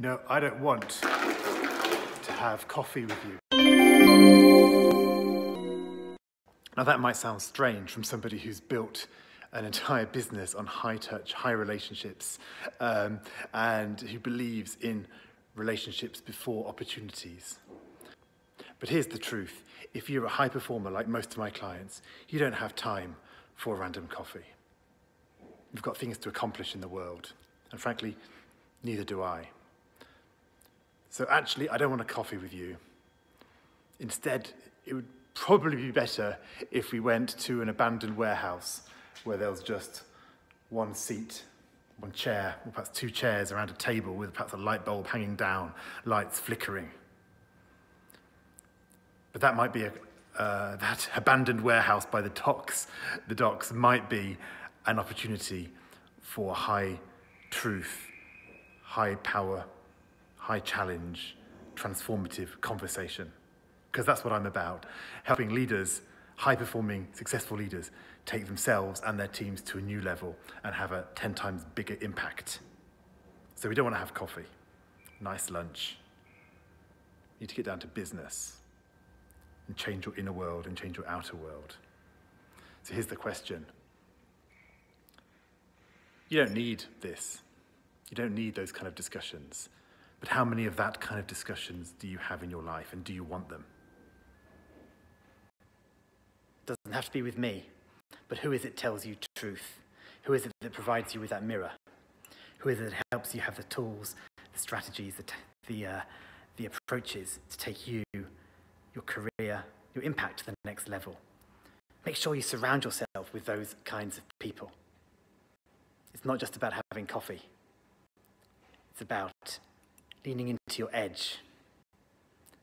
You know, I don't want to have coffee with you. Now, that might sound strange from somebody who's built an entire business on high touch, high relationships, um, and who believes in relationships before opportunities. But here's the truth if you're a high performer like most of my clients, you don't have time for a random coffee. You've got things to accomplish in the world, and frankly, neither do I. So actually, I don't want a coffee with you. Instead, it would probably be better if we went to an abandoned warehouse where there was just one seat, one chair, or perhaps two chairs around a table with perhaps a light bulb hanging down, lights flickering. But that might be a, uh, that abandoned warehouse by the docks. The docks might be an opportunity for high truth, high power, high challenge, transformative conversation. Because that's what I'm about helping leaders, high performing, successful leaders, take themselves and their teams to a new level and have a 10 times bigger impact. So we don't want to have coffee, nice lunch. You need to get down to business and change your inner world and change your outer world. So here's the question You don't need this, you don't need those kind of discussions. But how many of that kind of discussions do you have in your life and do you want them? It doesn't have to be with me, but who is it tells you truth? Who is it that provides you with that mirror? Who is it that helps you have the tools, the strategies, the, the, uh, the approaches to take you, your career, your impact to the next level? Make sure you surround yourself with those kinds of people. It's not just about having coffee. It's about leaning into your edge,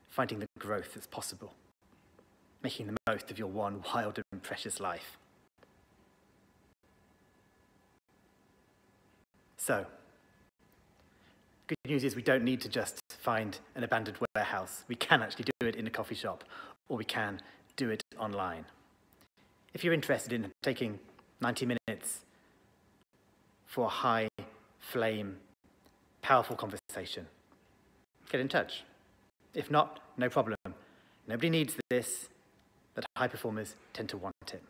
finding the growth that's possible, making the most of your one wild and precious life. So, good news is we don't need to just find an abandoned warehouse. We can actually do it in a coffee shop, or we can do it online. If you're interested in taking 90 minutes for a high flame, powerful conversation, get in touch. If not, no problem. Nobody needs this, but high performers tend to want it.